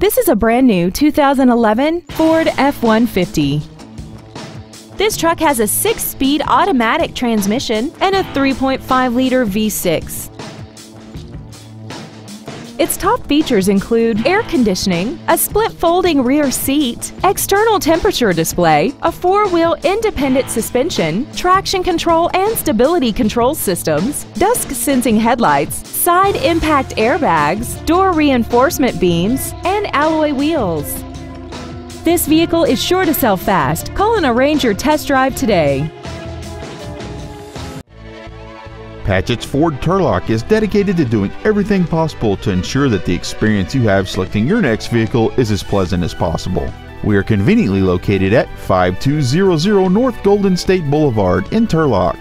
This is a brand new 2011 Ford F-150. This truck has a six-speed automatic transmission and a 3.5-liter V6. Its top features include air conditioning, a split folding rear seat, external temperature display, a four-wheel independent suspension, traction control and stability control systems, dusk sensing headlights, side impact airbags, door reinforcement beams, and alloy wheels. This vehicle is sure to sell fast. Call and arrange your test drive today. Patchett's Ford Turlock is dedicated to doing everything possible to ensure that the experience you have selecting your next vehicle is as pleasant as possible. We are conveniently located at 5200 North Golden State Boulevard in Turlock.